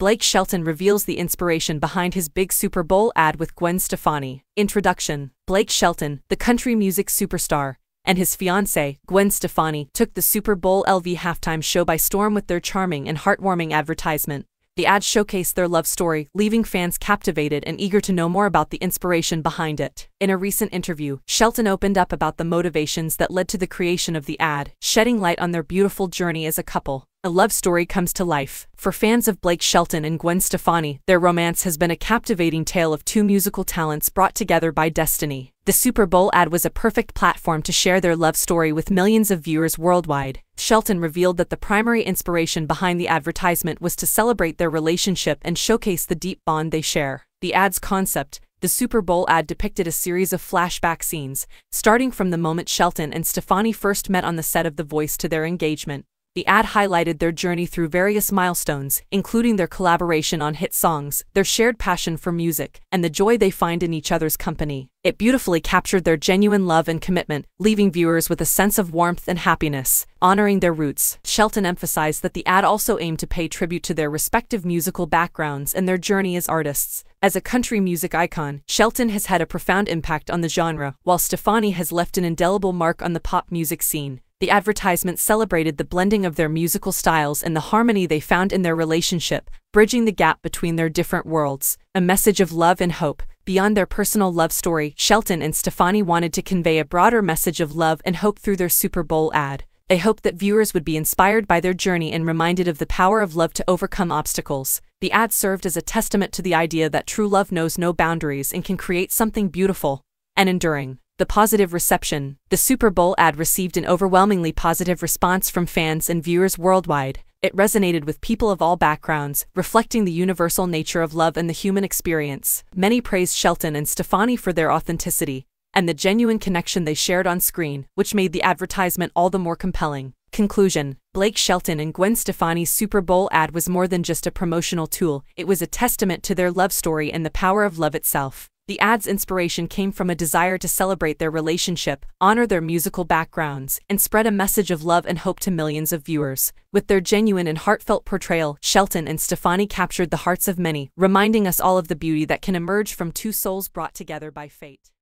Blake Shelton reveals the inspiration behind his big Super Bowl ad with Gwen Stefani. Introduction Blake Shelton, the country music superstar, and his fiancée, Gwen Stefani, took the Super Bowl LV halftime show by storm with their charming and heartwarming advertisement. The ad showcased their love story, leaving fans captivated and eager to know more about the inspiration behind it. In a recent interview, Shelton opened up about the motivations that led to the creation of the ad, shedding light on their beautiful journey as a couple. A love story comes to life. For fans of Blake Shelton and Gwen Stefani, their romance has been a captivating tale of two musical talents brought together by destiny. The Super Bowl ad was a perfect platform to share their love story with millions of viewers worldwide. Shelton revealed that the primary inspiration behind the advertisement was to celebrate their relationship and showcase the deep bond they share. The ad's concept, the Super Bowl ad depicted a series of flashback scenes, starting from the moment Shelton and Stefani first met on the set of The Voice to their engagement. The ad highlighted their journey through various milestones, including their collaboration on hit songs, their shared passion for music, and the joy they find in each other's company. It beautifully captured their genuine love and commitment, leaving viewers with a sense of warmth and happiness. Honoring their roots, Shelton emphasized that the ad also aimed to pay tribute to their respective musical backgrounds and their journey as artists. As a country music icon, Shelton has had a profound impact on the genre, while Stefani has left an indelible mark on the pop music scene. The advertisement celebrated the blending of their musical styles and the harmony they found in their relationship, bridging the gap between their different worlds. A message of love and hope. Beyond their personal love story, Shelton and Stefani wanted to convey a broader message of love and hope through their Super Bowl ad. They hoped that viewers would be inspired by their journey and reminded of the power of love to overcome obstacles. The ad served as a testament to the idea that true love knows no boundaries and can create something beautiful and enduring. The positive reception. The Super Bowl ad received an overwhelmingly positive response from fans and viewers worldwide. It resonated with people of all backgrounds, reflecting the universal nature of love and the human experience. Many praised Shelton and Stefani for their authenticity and the genuine connection they shared on screen, which made the advertisement all the more compelling. Conclusion Blake Shelton and Gwen Stefani's Super Bowl ad was more than just a promotional tool, it was a testament to their love story and the power of love itself. The ad's inspiration came from a desire to celebrate their relationship, honor their musical backgrounds, and spread a message of love and hope to millions of viewers. With their genuine and heartfelt portrayal, Shelton and Stefani captured the hearts of many, reminding us all of the beauty that can emerge from two souls brought together by fate.